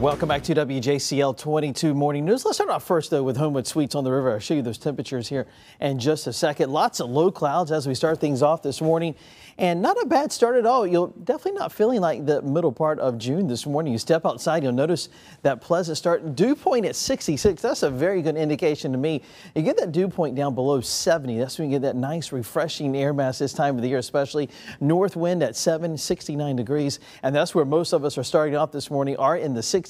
Welcome back to WJCL 22 Morning News. Let's start off first, though, with Homewood Suites on the river. I'll show you those temperatures here in just a second. Lots of low clouds as we start things off this morning. And not a bad start at all. You'll definitely not feeling like the middle part of June this morning. You step outside, you'll notice that pleasant start. Dew point at 66. That's a very good indication to me. You get that dew point down below 70. That's when you get that nice, refreshing air mass this time of the year, especially north wind at 7, 69 degrees. And that's where most of us are starting off this morning, are in the 60s,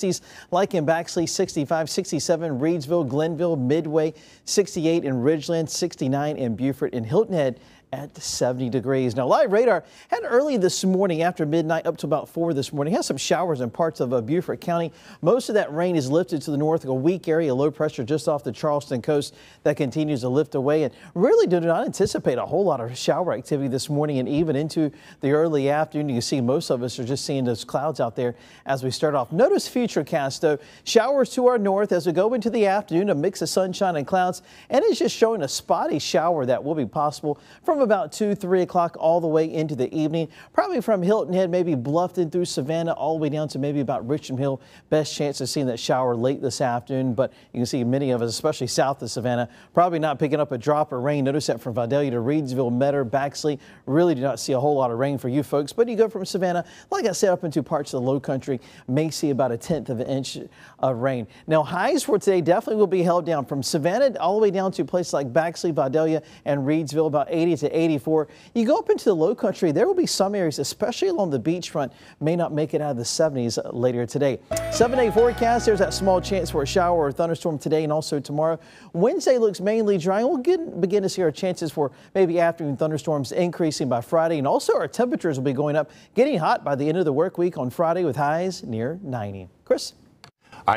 like in Baxley, 65, 67, Reidsville, Glennville, Midway, 68 in Ridgeland, 69 in Beaufort, and Hilton Head at 70 degrees. Now, live radar had early this morning after midnight up to about 4 this morning. Has some showers in parts of uh, Beaufort County. Most of that rain is lifted to the north. A weak area, low pressure just off the Charleston coast that continues to lift away. And really do not anticipate a whole lot of shower activity this morning and even into the early afternoon. You see most of us are just seeing those clouds out there as we start off. Notice Futurecast, though. Showers to our north as we go into the afternoon. A mix of sunshine and clouds. And it's just showing a spotty shower that will be possible from about 2, 3 o'clock all the way into the evening. Probably from Hilton Head, maybe Bluffton through Savannah, all the way down to maybe about Richmond Hill. Best chance of seeing that shower late this afternoon, but you can see many of us, especially south of Savannah, probably not picking up a drop of rain. Notice that from Vidalia to Reidsville, Metter, Baxley, really do not see a whole lot of rain for you folks, but you go from Savannah, like I said, up into parts of the low country, may see about a tenth of an inch of rain. Now, highs for today definitely will be held down from Savannah all the way down to places like Baxley, Vidalia, and Reidsville about 80 to to 84. You go up into the low country, there will be some areas, especially along the beachfront, may not make it out of the 70s later today. Seven day forecast, there's that small chance for a shower or thunderstorm today and also tomorrow. Wednesday looks mainly dry. We'll get, begin to see our chances for maybe afternoon thunderstorms increasing by Friday. And also our temperatures will be going up, getting hot by the end of the work week on Friday with highs near 90. Chris?